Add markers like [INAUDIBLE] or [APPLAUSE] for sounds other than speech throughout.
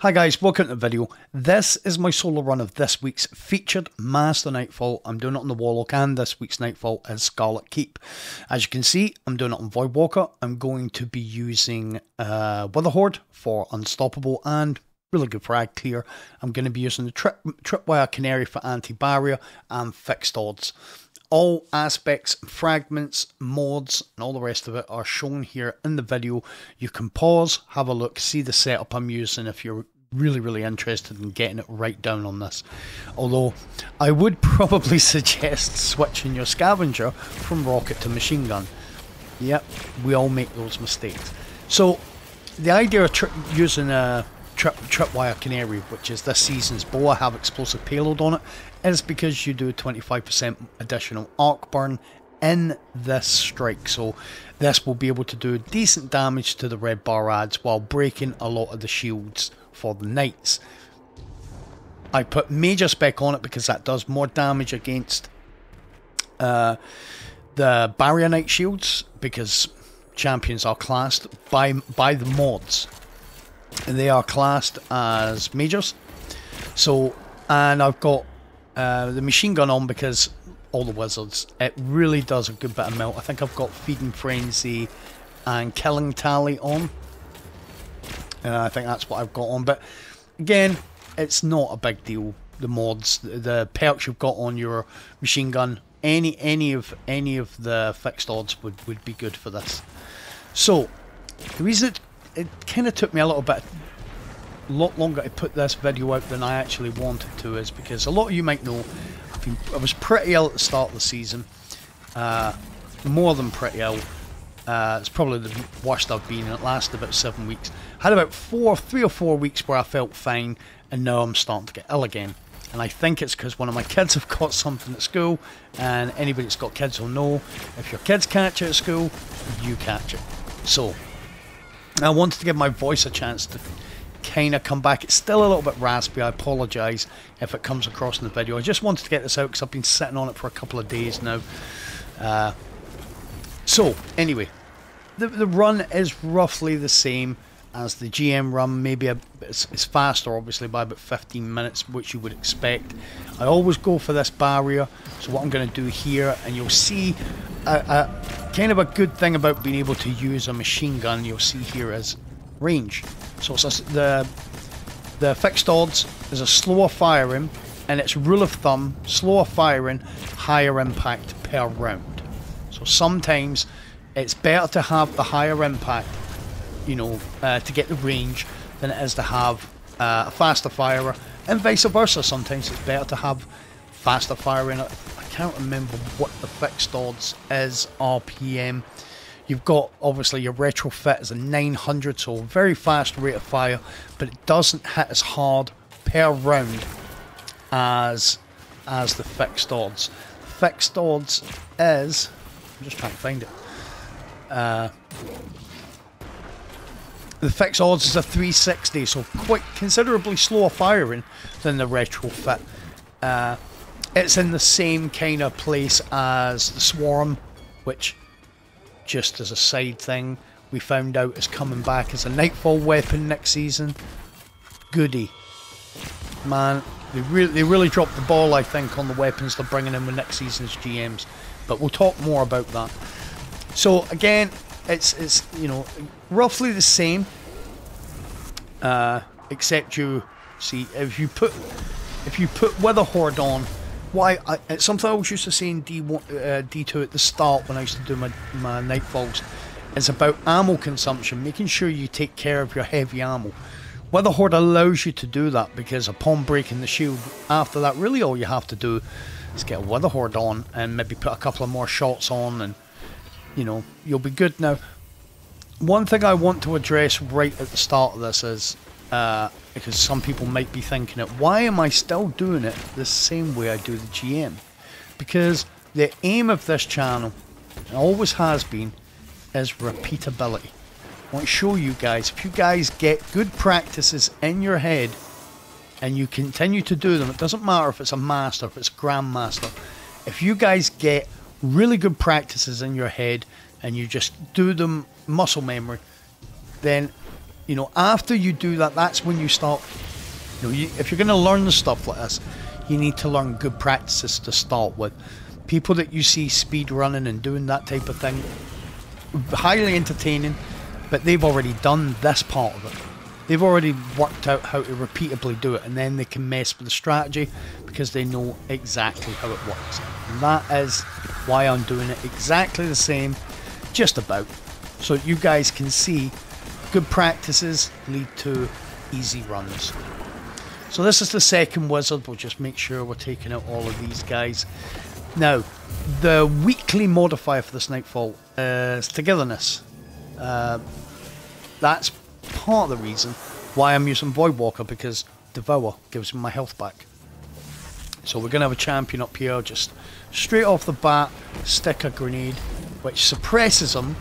Hi guys, welcome to the video. This is my solo run of this week's featured Master Nightfall. I'm doing it on the Warlock and this week's Nightfall is Scarlet Keep. As you can see, I'm doing it on Voidwalker. I'm going to be using uh, Witherhoard for Unstoppable and really good frag clear. I'm going to be using the Trip, Tripwire Canary for anti-barrier and fixed odds. All aspects, fragments, mods, and all the rest of it are shown here in the video. You can pause, have a look, see the setup I'm using if you're really, really interested in getting it right down on this. Although, I would [LAUGHS] probably suggest switching your scavenger from rocket to machine gun. Yep, we all make those mistakes. So, the idea of using a trip, tripwire canary, which is this season's boa, have explosive payload on it, is because you do 25% additional arc burn in this strike. So this will be able to do decent damage to the red bar ads while breaking a lot of the shields for the knights. I put major spec on it because that does more damage against uh, the barrier knight shields because champions are classed by by the mods and they are classed as majors. So, and I've got uh, the machine gun on because all the wizards, it really does a good bit of melt. I think I've got Feeding Frenzy and Killing Tally on. And I think that's what I've got on. But again, it's not a big deal. The mods, the perks you've got on your machine gun, any any of any of the fixed odds would, would be good for this. So, the reason it it kind of took me a little bit lot longer to put this video out than I actually wanted to is because a lot of you might know been, i was pretty ill at the start of the season uh, more than pretty ill. Uh, it's probably the worst I've been and it lasted about seven weeks. Had about four three or four weeks where I felt fine and now I'm starting to get ill again. And I think it's because one of my [LAUGHS] kids have got something at school and anybody that's got kids will know if your kids catch it at school you catch it. So I wanted to give my voice a chance to kind of come back. It's still a little bit raspy. I apologise if it comes across in the video. I just wanted to get this out because I've been sitting on it for a couple of days now. Uh, so, anyway, the, the run is roughly the same as the GM run. Maybe a, it's, it's faster, obviously, by about 15 minutes, which you would expect. I always go for this barrier. So what I'm going to do here, and you'll see a, a kind of a good thing about being able to use a machine gun you'll see here is range. So a, the the fixed odds is a slower firing and it's rule of thumb slower firing higher impact per round. So sometimes it's better to have the higher impact, you know, uh, to get the range than it is to have uh, a faster firer and vice versa. Sometimes it's better to have faster firing I can't remember what the fixed odds is RPM. You've got obviously your retrofit as a 900, so very fast rate of fire, but it doesn't hit as hard per round as as the fixed odds. Fixed odds is I'm just trying to find it. Uh, the fixed odds is a 360, so quite considerably slower firing than the retrofit. Uh, it's in the same kind of place as the Swarm, which, just as a side thing, we found out is coming back as a Nightfall weapon next season. Goody. Man, they, re they really dropped the ball, I think, on the weapons they're bringing in with next season's GMs. But we'll talk more about that. So, again, it's, it's you know, roughly the same. Uh, except you see, if you put if you put Witherhoard on why I, it's something I was used to saying D1, uh, D2 at the start when I used to do my, my nightfalls. It's about ammo consumption, making sure you take care of your heavy ammo. Witherhoard allows you to do that because upon breaking the shield, after that, really all you have to do is get a Witherhoard on and maybe put a couple of more shots on, and you know you'll be good. Now, one thing I want to address right at the start of this is uh, because some people might be thinking it, why am I still doing it the same way I do the GM? Because the aim of this channel, and always has been, is repeatability. I want to show you guys, if you guys get good practices in your head and you continue to do them, it doesn't matter if it's a master, if it's a grandmaster, if you guys get really good practices in your head and you just do them muscle memory, then You know, after you do that, that's when you start. You know, you, if you're going to learn the stuff like this, you need to learn good practices to start with. People that you see speed running and doing that type of thing, highly entertaining, but they've already done this part of it. They've already worked out how to repeatedly do it, and then they can mess with the strategy because they know exactly how it works. And that is why I'm doing it exactly the same, just about, so you guys can see good practices lead to easy runs. So this is the second wizard. We'll just make sure we're taking out all of these guys. Now, the weekly modifier for this Nightfall is Togetherness. Uh, that's part of the reason why I'm using Voidwalker because Devour gives me my health back. So we're going to have a champion up here, just straight off the bat, stick a grenade, which suppresses them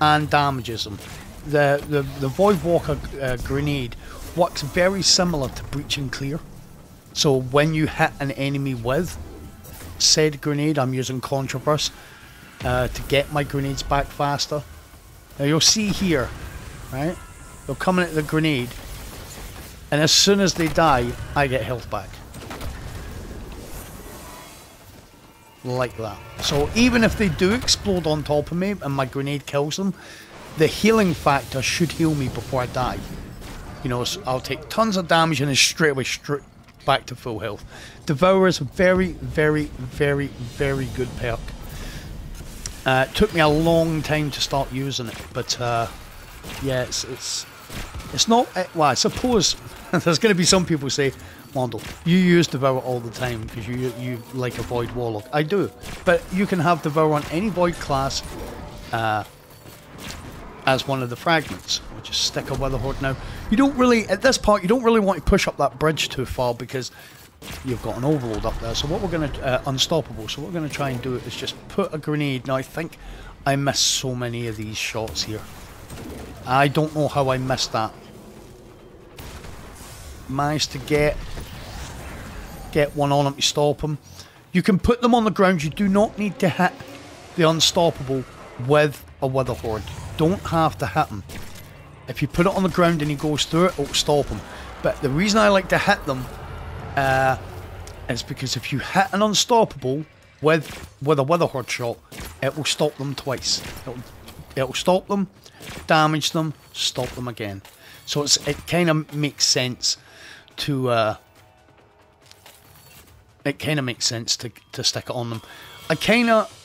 and damages them. The, the, the Voidwalker uh, grenade works very similar to Breach and Clear. So when you hit an enemy with said grenade, I'm using Contraverse uh, to get my grenades back faster. Now you'll see here, right? They're coming at the grenade, and as soon as they die, I get health back. Like that. So even if they do explode on top of me and my grenade kills them, the healing factor should heal me before I die. You know, so I'll take tons of damage and then straight away straight back to full health. Devour is a very, very, very, very good perk. Uh, it took me a long time to start using it, but uh, yeah, it's, it's it's not. Eh, well, I suppose [LAUGHS] there's going to be some people say, Mondo, you use Devour all the time because you you like a Void Warlock. I do, but you can have Devour on any Void class uh, as one of the fragments. We'll just stick a weather Witherhoard now. You don't really, at this part, you don't really want to push up that bridge too far because you've got an overload up there. So what we're going to, uh, unstoppable, so what we're going to try and do is just put a grenade. Now I think I missed so many of these shots here. I don't know how I missed that. Managed to get get one on him to stop him. You can put them on the ground. You do not need to hit the unstoppable with a Witherhoard. Don't have to hit him. If you put it on the ground and he goes through it, it'll stop him. But the reason I like to hit them uh, is because if you hit an unstoppable with with a Witherhoard shot, it will stop them twice. It'll, it'll stop them, damage them, stop them again. So it's it kind of makes sense to uh, it kind of makes sense to to stick it on them. I kind of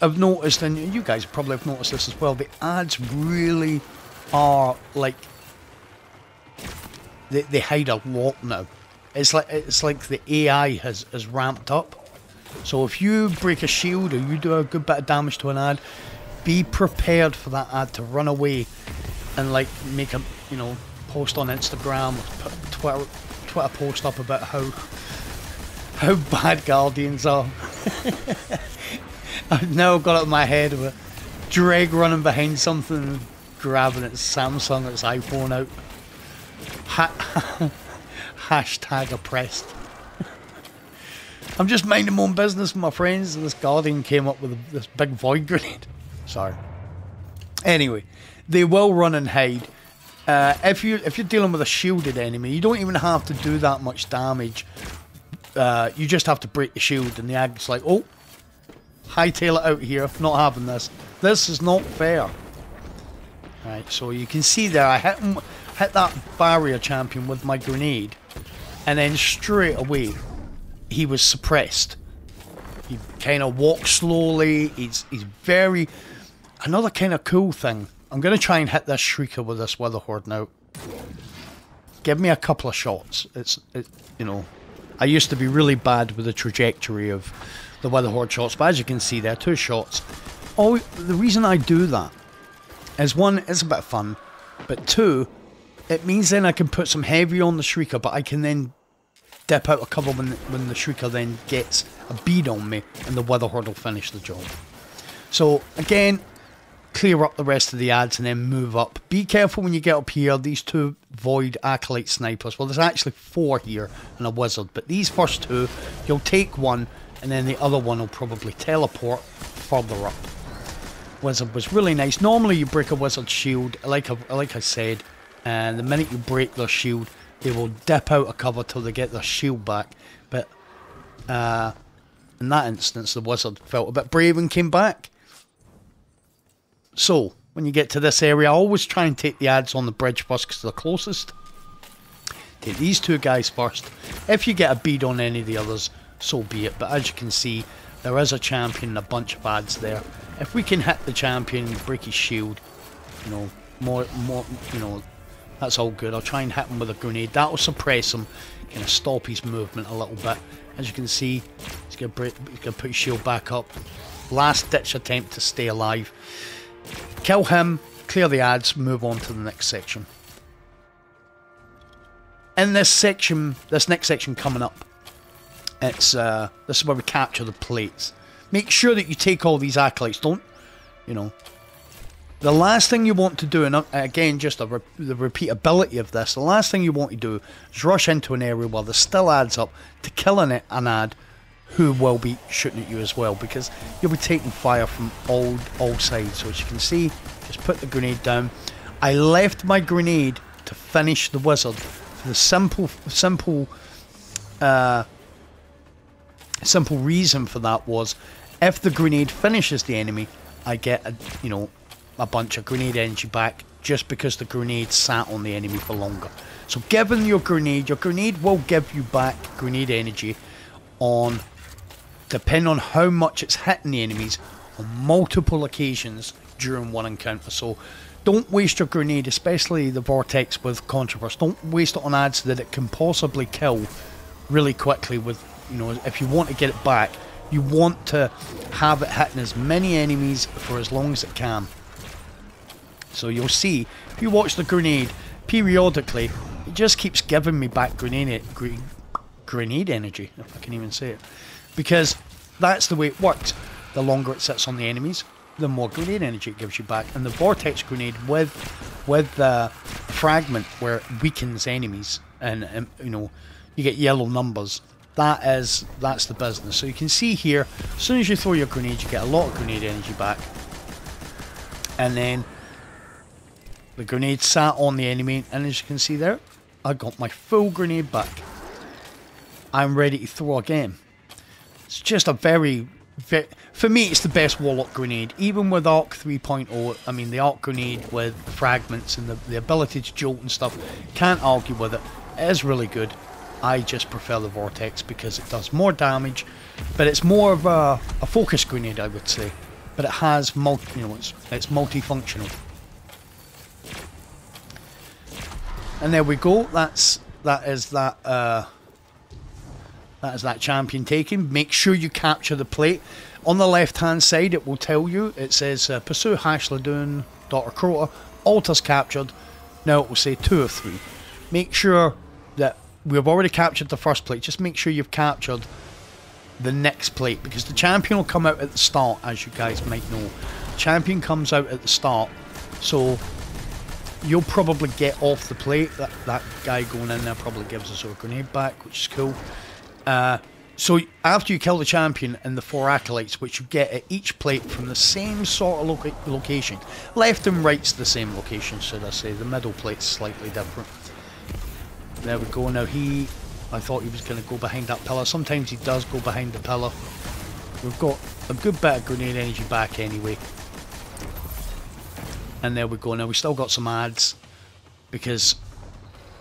have noticed, and you guys probably have noticed this as well. The ads really are like they they hide a lot now. It's like it's like the AI has has ramped up. So if you break a shield or you do a good bit of damage to an ad, be prepared for that ad to run away and like make a you know post on Instagram, put Twitter Twitter post up about how how bad Guardians are. [LAUGHS] [LAUGHS] I've now got up my head of a Dreg running behind something, and grabbing its Samsung, its iPhone out. Ha [LAUGHS] hashtag oppressed. [LAUGHS] I'm just minding my own business, with my friends, and this Guardian came up with this big void grenade. Sorry. Anyway, they will run and hide. Uh, if you if you're dealing with a shielded enemy, you don't even have to do that much damage. Uh, you just have to break the shield, and the ag's like, "Oh, hightail it out here. Not having this. This is not fair." Right, so you can see there, I hit hit that barrier champion with my grenade, and then straight away, he was suppressed. He kind of walks slowly. He's he's very Another kind of cool thing. I'm going to try and hit this Shrieker with this Witherhoard now. Give me a couple of shots. It's, it, you know, I used to be really bad with the trajectory of the Witherhoard shots, but as you can see, there are two shots. Oh, the reason I do that is one, it's a bit of fun, but two, it means then I can put some heavy on the Shrieker, but I can then dip out a couple when, when the Shrieker then gets a bead on me, and the Witherhoard will finish the job. So, again, clear up the rest of the ads and then move up. Be careful when you get up here, these two Void Acolyte Snipers. Well, there's actually four here and a Wizard, but these first two, you'll take one and then the other one will probably teleport further up. Wizard was really nice. Normally you break a Wizard shield, like I, like I said, and the minute you break their shield, they will dip out of cover till they get their shield back. But uh, in that instance, the wizard felt a bit brave and came back. So, when you get to this area, I always try and take the ads on the bridge first because they're closest. Take these two guys first. If you get a bead on any of the others, so be it. But as you can see, there is a champion and a bunch of ads there. If we can hit the champion, break his shield, you know, more, more, you know, that's all good. I'll try and hit him with a grenade. That will suppress him, kind of stop his movement a little bit. As you can see, he's going to, put his shield back up. Last ditch attempt to stay alive. Kill him, clear the ads, move on to the next section. In this section, this next section coming up, it's uh, this is where we capture the plates. Make sure that you take all these acolytes. Don't, you know, the last thing you want to do, and uh, again, just re the repeatability of this, the last thing you want to do is rush into an area where there still adds up to killing it an ad who will be shooting at you as well because you'll be taking fire from all all sides. So as you can see, just put the grenade down. I left my grenade to finish the wizard for the simple simple uh, simple reason for that was if the grenade finishes the enemy, I get a you know a bunch of grenade energy back just because the grenade sat on the enemy for longer. So given your grenade, your grenade will give you back grenade energy on depending on how much it's hitting the enemies on multiple occasions during one encounter. So don't waste your grenade, especially the vortex with Contraverse. Don't waste it on ads that it can possibly kill really quickly with you know if you want to get it back you want to have it hitting as many enemies for as long as it can so you'll see, if you watch the grenade, periodically, it just keeps giving me back grenade, grenade energy, if I can even say it. Because that's the way it works. The longer it sits on the enemies, the more grenade energy it gives you back. And the vortex grenade with with the fragment where it weakens enemies and, and you know you get yellow numbers. That is that's the business. So you can see here, as soon as you throw your grenade, you get a lot of grenade energy back. And then the grenade sat on the enemy, and as you can see there, I got my full grenade back. I'm ready to throw again. It's just a very, for me, it's the best Warlock grenade. Even with Arc 3.0, I mean, the Arc grenade with fragments and the, the ability to jolt and stuff, can't argue with it. It is really good. I just prefer the Vortex because it does more damage, but it's more of a, a focus grenade, I would say. But it has multi, you know, it's, it's multifunctional. And there we go. That's that is that uh, that is that champion taken. Make sure you capture the plate. On the left hand side, it will tell you. It says uh, pursue Hashladun, daughter Crota. Altars captured. Now it will say two of three. Make sure that we've already captured the first plate. Just make sure you've captured the next plate because the champion will come out at the start, as you guys might know. Champion comes out at the start, so you'll probably get off the plate. That that guy going in there probably gives us our grenade back, which is cool. Uh, so after you kill the champion and the four acolytes, which you get at each plate from the same sort of loca location, left and right's the same location, should I say? The middle plate's slightly different. There we go. Now he, I thought he was going to go behind that pillar. Sometimes he does go behind the pillar. We've got a good bit of grenade energy back anyway. And there we go. Now we still got some ads because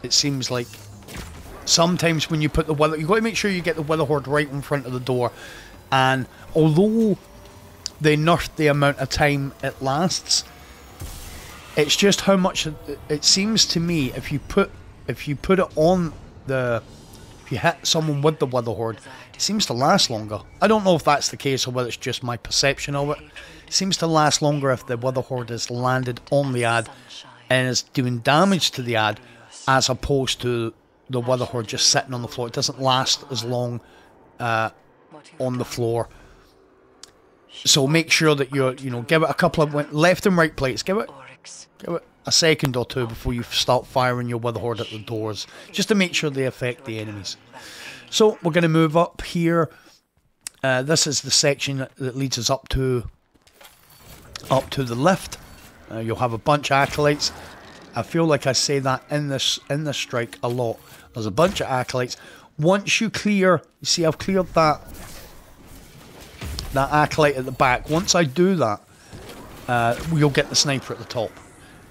it seems like sometimes when you put the weather, you've got to make sure you get the Witherhoard right in front of the door. And although they nerfed the amount of time it lasts, it's just how much it seems to me if you put if you put it on the if you hit someone with the Witherhoard, it seems to last longer. I don't know if that's the case or whether it's just my perception of it seems to last longer if the Witherhoard has landed on the ad and is doing damage to the ad as opposed to the Witherhoard just sitting on the floor. It doesn't last as long uh, on the floor. So make sure that you're, you know, give it a couple of left and right plates. Give it, give it a second or two before you start firing your Witherhoard at the doors, just to make sure they affect the enemies. So we're going to move up here. Uh, this is the section that leads us up to up to the left. Uh, you'll have a bunch of acolytes. I feel like I say that in this in this strike a lot. There's a bunch of acolytes. Once you clear, you see I've cleared that that acolyte at the back. Once I do that, uh, you'll get the sniper at the top.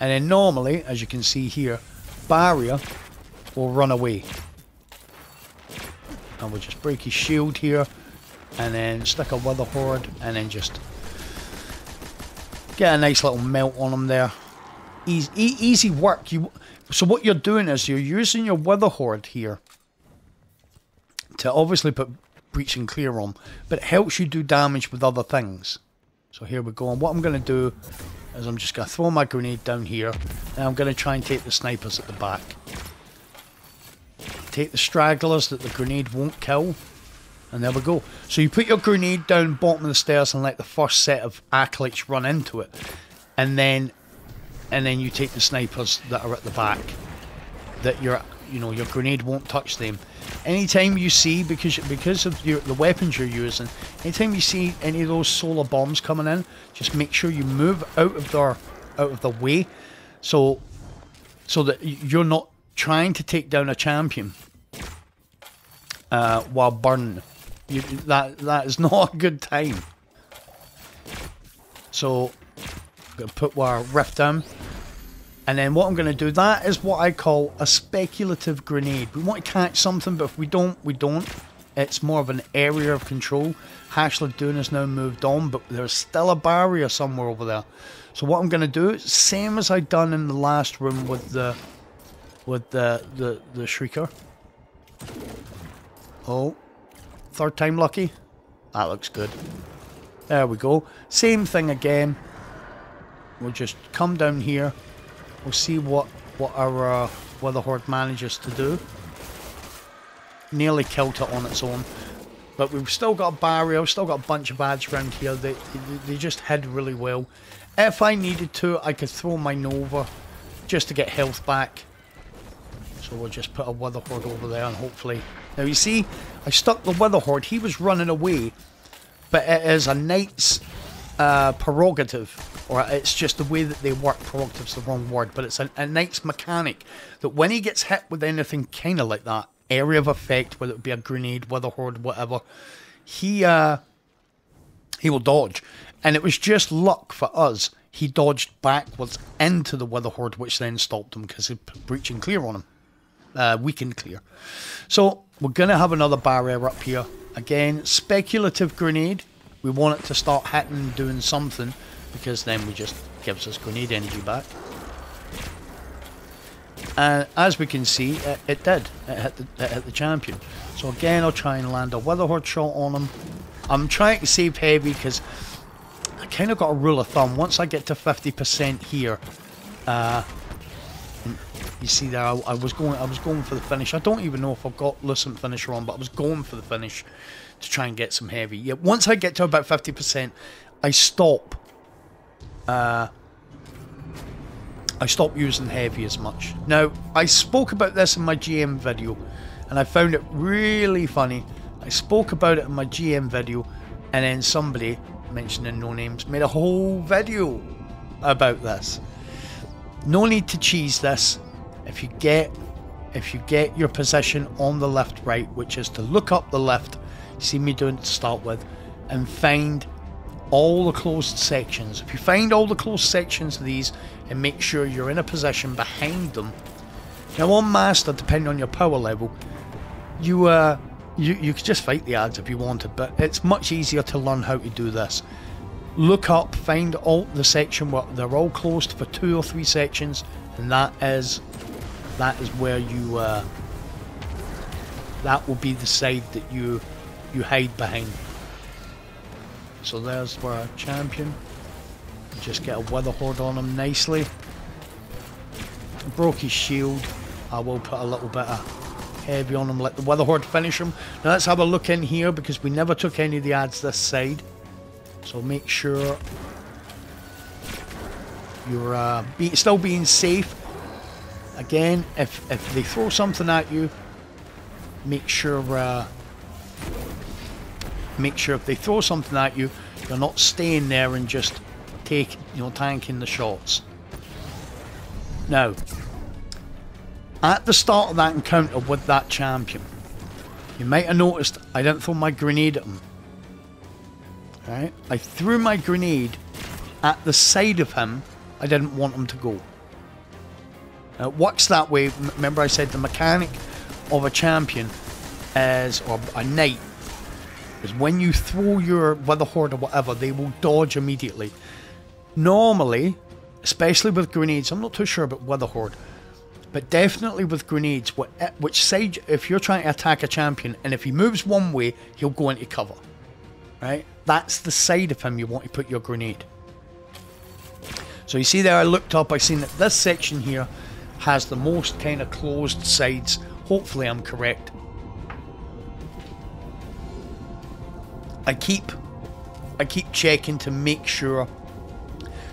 And then normally, as you can see here, barrier will run away. And we'll just break his shield here and then stick a Witherhoard and then just get a nice little melt on him there. Easy, easy work. You so what you're doing is you're using your Witherhoard here to obviously put breach and clear on, but it helps you do damage with other things. So here we go. And what I'm going to do is I'm just going to throw my grenade down here, and I'm going to try and take the snipers at the back. Take the stragglers that the grenade won't kill, and there we go. So you put your grenade down bottom of the stairs and let the first set of acolytes run into it. And then and then you take the snipers that are at the back. That your you know, your grenade won't touch them. Anytime you see, because because of your, the weapons you're using, anytime you see any of those solar bombs coming in, just make sure you move out of their out of the way, so so that you're not trying to take down a champion uh, while burning. You, that that is [LAUGHS] not a good time. So, I'm to put our rift down. And then what I'm going to do, that is what I call a speculative grenade. We want to catch something, but if we don't, we don't. It's more of an area of control. Hashladun has now moved on, but there's still a barrier somewhere over there. So what I'm going to do, same as I done in the last room with the with the the, the Shrieker. Oh, Third time lucky. That looks good. There we go. Same thing again. We'll just come down here. We'll see what, what our uh, Witherhoard manages to do. Nearly killed it on its own. But we've still got a barrier, we've still got a bunch of ads around here. They, they, just hid really well. If I needed to, I could throw my Nova just to get health back. So we'll just put a Witherhoard over there and hopefully... Now you see, I stuck the Witherhoard, he was running away, but it is a knight's uh, prerogative, or it's just the way that they work, prerogative's the wrong word, but it's a, a knight's mechanic, that when he gets hit with anything kind of like that, area of effect, whether it be a grenade, Witherhoard, whatever, he, uh, he will dodge. And it was just luck for us. He dodged backwards into the Witherhoard, which then stopped him because he put breach and clear on him uh, weakened clear. So we're going to have another barrier up here. Again, speculative grenade. We want it to start hitting doing something because then we just gives us grenade energy back. And as we can see, it, it did. It hit, the, it hit the champion. So again, I'll try and land a Witherhoard shot on him. I'm trying to save heavy because I kind of got a rule of thumb. Once I get to 50% here, uh, you see there, I, I, was going, I was going for the finish. I don't even know if I've got Lucent finisher on, but I was going for the finish to try and get some heavy. Yeah, once I get to about fifty percent, I stop. Uh, I stop using heavy as much. Now, I spoke about this in my GM video, and I found it really funny. I spoke about it in my GM video, and then somebody, mentioning no names, made a whole video about this. No need to cheese this if you get if you get your position on the left right which is to look up the left see me doing to start with and find all the closed sections. If you find all the closed sections of these and make sure you're in a position behind them. Now on master depending on your power level you uh you, you could just fight the ads if you wanted but it's much easier to learn how to do this. Look up find all the section where they're all closed for two or three sections and that is that is where you uh, that will be the side that you you hide behind so there's our champion. Just get a Witherhoard on him nicely. Broke his shield. I will put a little bit of heavy on him let the Witherhoard finish him. Now let's have a look in here because we never took any of the ads this side. So make sure you're uh, be, still being safe. Again, if, if they throw something at you, make sure uh, make sure if they throw something at you, you're not staying there and just take you know tanking the shots. Now, at the start of that encounter with that champion, you might have noticed I didn't throw my grenade at him. Right? I threw my grenade at the side of him. I didn't want him to go. Now, it works that way. Remember I said the mechanic of a champion is, or a knight, is when you throw your Witherhoard or whatever, they will dodge immediately. Normally, especially with grenades, I'm not too sure about Witherhoard, but definitely with grenades, eh, which side, if you're trying to attack a champion, and if he moves one way, he'll go into cover. Right? That's the side of him you want to put your grenade. So you see there, I looked up, I seen that this section here has the most kind of closed sides. Hopefully I'm correct. I keep I keep checking to make sure.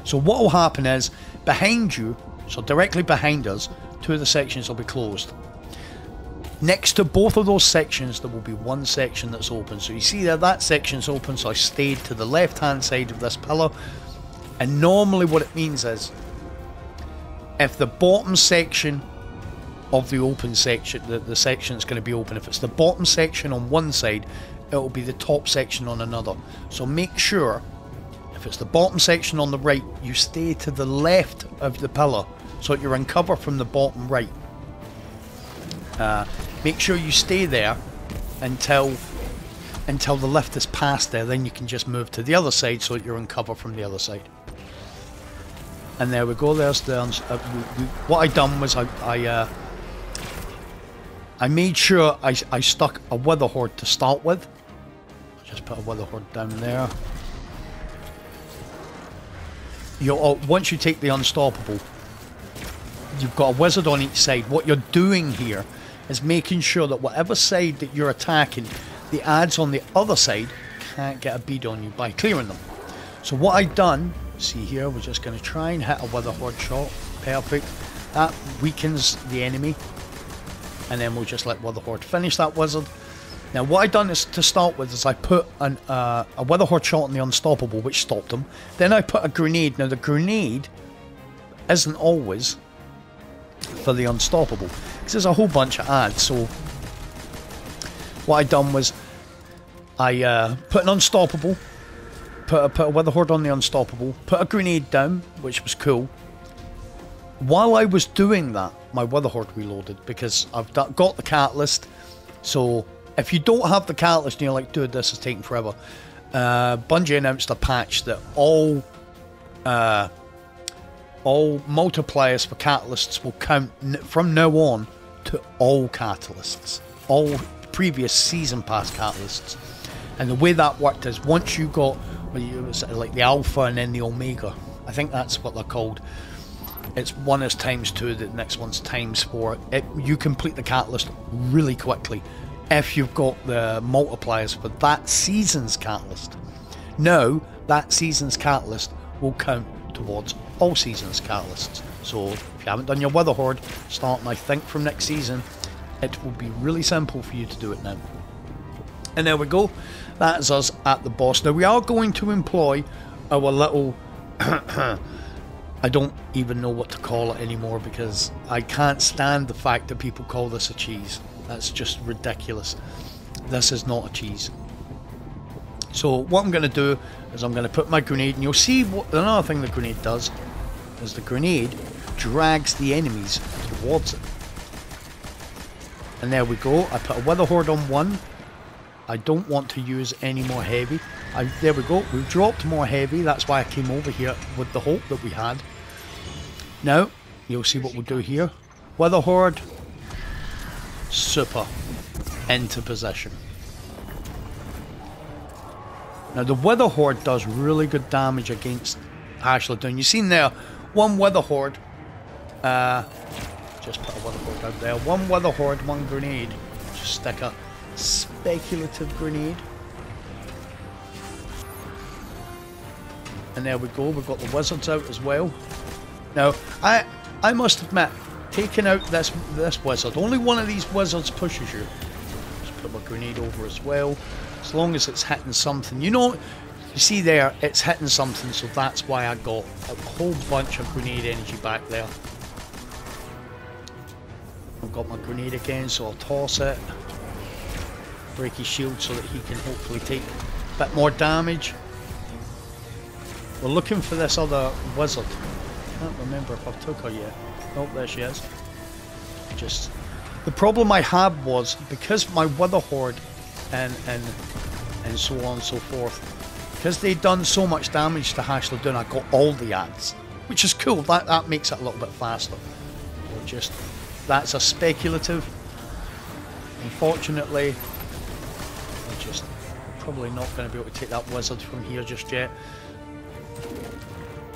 So what will happen is behind you, so directly behind us, two of the sections will be closed. Next to both of those sections there will be one section that's open. So you see that that section's open so I stayed to the left hand side of this pillar and normally what it means is if the bottom section of the open section, the, the section that's going to be open, if it's the bottom section on one side, it will be the top section on another. So make sure, if it's the bottom section on the right, you stay to the left of the pillar so that you're in cover from the bottom right. Uh, make sure you stay there until until the lift is past there, then you can just move to the other side so that you're in cover from the other side. And there we go, there's the... Uh, we, we, what I done was I... I, uh, I made sure I, I stuck a Witherhoard to start with. Just put a Witherhoard down there. You oh, once you take the unstoppable, you've got a wizard on each side. What you're doing here is making sure that whatever side that you're attacking, the ads on the other side can't get a bead on you by clearing them. So what I've done See here, we're just going to try and hit a Witherhoard shot. Perfect. That weakens the enemy. And then we'll just let Witherhoard finish that wizard. Now what I done is to start with is I put an, uh, a Witherhoard shot on the Unstoppable, which stopped him. Then I put a grenade. Now the grenade isn't always for the Unstoppable. Because there's a whole bunch of ads. So what I done was I uh, put an Unstoppable put a, put a Witherhoard on the Unstoppable, put a grenade down, which was cool. While I was doing that, my Witherhoard reloaded because I've got the catalyst. So if you don't have the catalyst and you're like, dude, this is taking forever, uh, Bungie announced a patch that all uh, all multipliers for catalysts will count from now on to all catalysts, all previous season pass catalysts. And the way that worked is once you got it was like the alpha and then the omega. I think that's what they're called. It's one is times two, the next one's times four. It, you complete the catalyst really quickly if you've got the multipliers for that season's catalyst. Now, that season's catalyst will count towards all season's catalysts. So if you haven't done your Witherhoard, starting I think from next season, it will be really simple for you to do it now. And there we go. That's us at the boss. Now we are going to employ our little... [COUGHS] I don't even know what to call it anymore because I can't stand the fact that people call this a cheese. That's just ridiculous. This is not a cheese. So what I'm going to do is I'm going to put my grenade and you'll see what another thing the grenade does is the grenade drags the enemies towards it. And there we go. I put a Witherhoard on one I don't want to use any more heavy. I, there we go, we've dropped more heavy, that's why I came over here with the hope that we had. Now, you'll see what we'll do here. Witherhoard, super, into position. Now the Witherhoard does really good damage against Hashladun. You've seen there, one Witherhoard, uh, just put a Witherhoard out there, one Witherhoard, one grenade, just stick a speculative grenade. And there we go, we've got the wizards out as well. Now, I I must admit, taking out this this wizard, only one of these wizards pushes you. Just put my grenade over as well. As long as it's hitting something. You know, you see there, it's hitting something, so that's why I got a whole bunch of grenade energy back there. I've got my grenade again, so I'll toss it. Break his shield so that he can hopefully take a bit more damage. We're looking for this other wizard. I can't remember if I've took her yet. Oh, there she is. Just the problem I had was because my Witherhoard and and and so on and so forth, because they'd done so much damage to Hashladun, I got all the ads, which is cool. That that makes it a little bit faster. But just that's a speculative. Unfortunately, I'm just probably not going to be able to take that wizard from here just yet.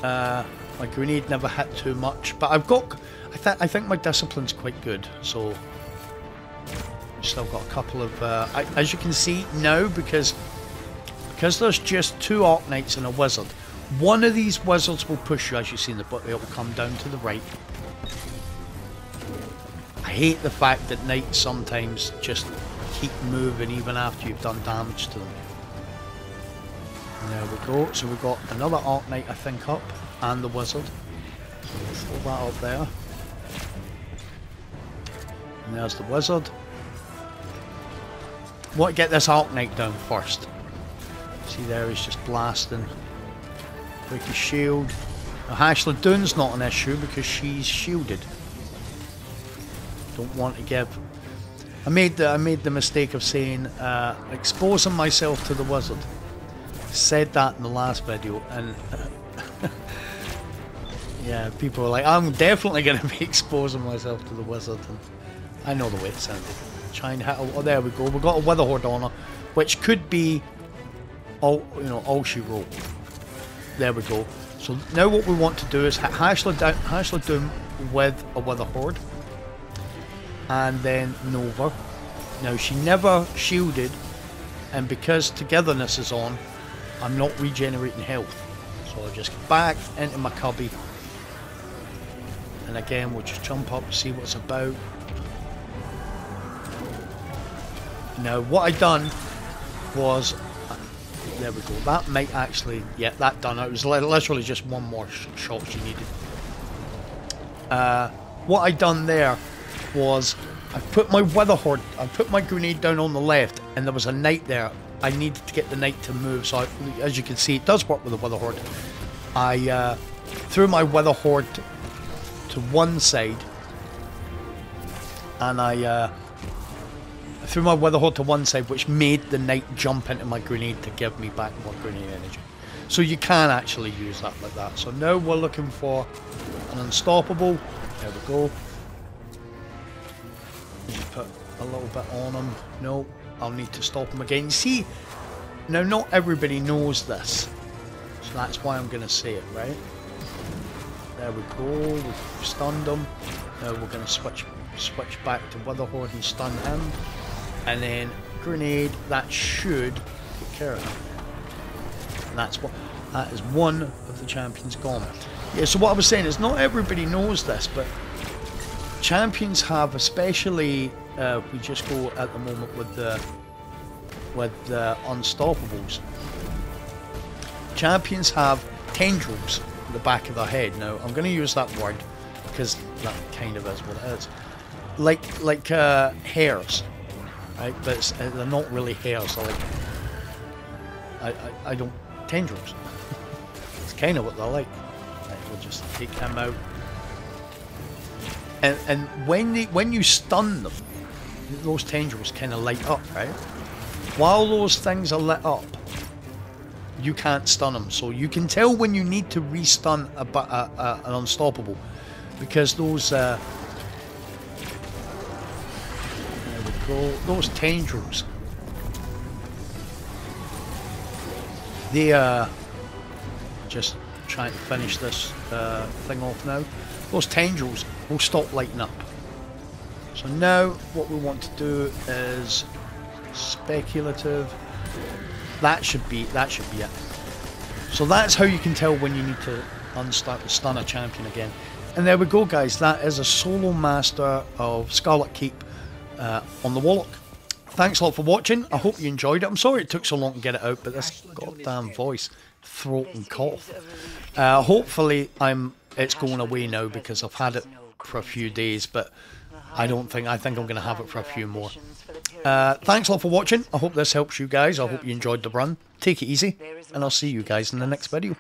Uh, my grenade never hit too much, but I've got. I, I think my discipline's quite good, so still got a couple of. Uh, I, as you can see now, because because there's just two Arknights and a wizard. One of these wizards will push you, as you see in the book. It will come down to the right. I hate the fact that knights sometimes just keep moving even after you've done damage to them. There we go. So we've got another Arknight, I think, up, and the wizard. throw that up there. And there's the wizard. To get this Arknight down first. See there, he's just blasting. Break his shield. Now, Hashladun's not an issue because she's shielded. Don't want to give. I made the I made the mistake of saying uh, exposing myself to the wizard. Said that in the last video, and [LAUGHS] yeah, people are like, "I'm definitely going to be [LAUGHS] exposing myself to the wizard." And I know the way it sounded. Try and hit. Oh, there we go. We've got a Witherhoard on her, which could be all you know, all she wrote. There we go. So now what we want to do is hit Hashladun with a Witherhoard and then Nova. Now she never shielded, and because togetherness is on, I'm not regenerating health. So I'll just back into my cubby. And again, we'll just jump up, see what's about. Now, what I done was, there we go. That might actually, yeah, that done. It was literally just one more sh shot she needed. Uh, what I done there was I put my Witherhoard, I put my grenade down on the left, and there was a knight there. I needed to get the knight to move, so I, as you can see, it does work with the Witherhoard. I uh, threw my Witherhoard to, one side, and I uh, threw my Witherhoard to one side, which made the knight jump into my grenade to give me back more grenade energy. So you can actually use that like that. So now we're looking for an unstoppable. There we go. Put a little bit on him. No, I'll need to stop him again. See, now not everybody knows this. So that's why I'm going to say it, right? There we go. We've stunned him. Now we're going to switch switch back to Witherhoard and stun him. And then grenade, that should take care of him. And that's what that is one of the champions gone. Yeah, so what I was saying is not everybody knows this, but champions have, especially uh, we just go at the moment with the with the unstoppables. Champions have tendrils in the back of their head. Now I'm going to use that word because that kind of is what it is. Like like uh, hairs, right? But uh, they're not really hairs. They're like I, I, I don't tendrils. [LAUGHS] it's kind of what they're like. Right, we'll just take him out. And and when they, when you stun them, those tendrils kind of light up, right? While those things are lit up, you can't stun them. So you can tell when you need to restun a, a, a, an unstoppable, because those uh, there we go. Those tendrils, they uh, just trying to finish this uh, thing off now. Those tendrils will stop lighting up. So now what we want to do is speculative. That should be that should be it. So that's how you can tell when you need to unstun stun a champion again. And there we go guys, that is a solo master of Scarlet Keep uh, on the Warlock. Thanks a lot for watching, I hope you enjoyed it. I'm sorry it took so long to get it out, but this goddamn voice, throat and cough. Uh, hopefully I'm it's going away now because I've had it for a few days, but I don't think. I think I'm going to have it for a few more. Uh, thanks a lot for watching. I hope this helps you guys. I hope you enjoyed the run. Take it easy, and I'll see you guys in the next video.